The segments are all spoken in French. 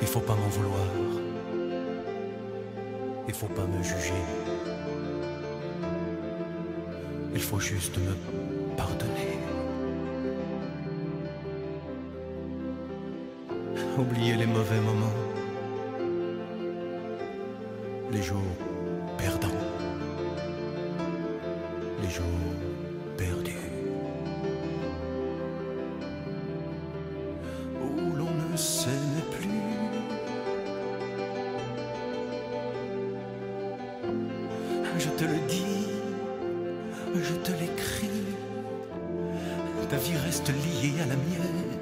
Il faut pas m'en vouloir. Il faut pas me juger. Il faut juste me pardonner. Oublier les mauvais moments. Les jours perdants. Les jours perdus. Où l'on ne s'aimait Je te le dis, je te l'écris. Ta vie reste liée à la mienne,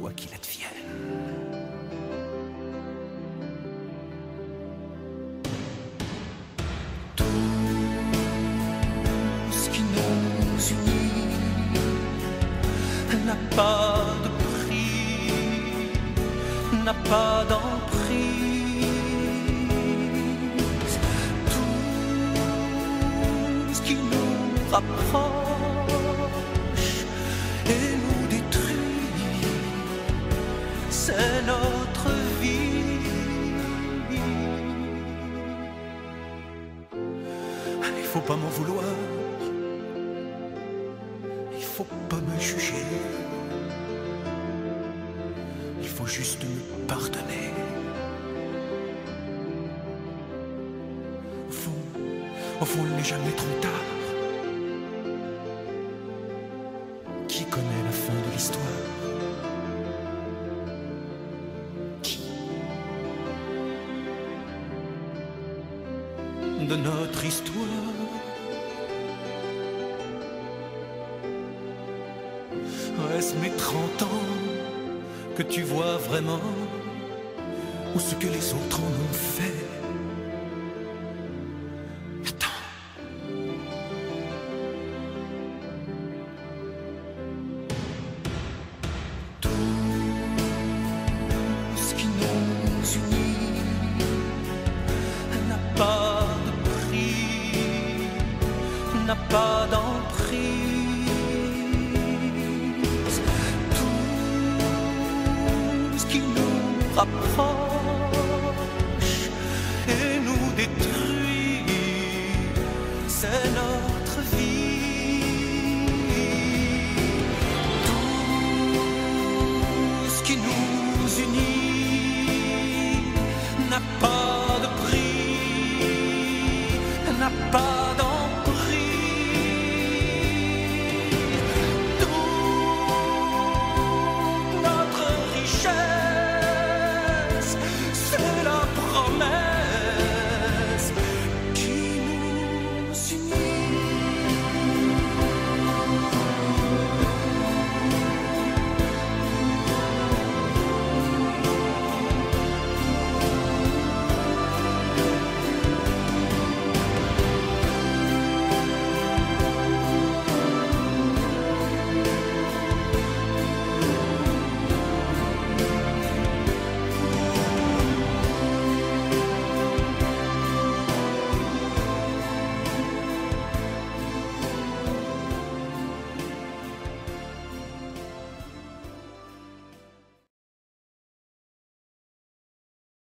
quoi qu'il advienne. Tout ce qui nous unit n'a pas de prix, n'a pas d'emprise. Rapproche et nous détruit, c'est notre vie. Il faut pas m'en vouloir. Il faut pas me juger. Il faut juste me pardonner. Au fond, au fond, il n'est jamais trop tard. De notre histoire. Est-ce mes 30 ans que tu vois vraiment ou ce que les autres en ont fait pas d'emprise. Tout ce qui nous rapproche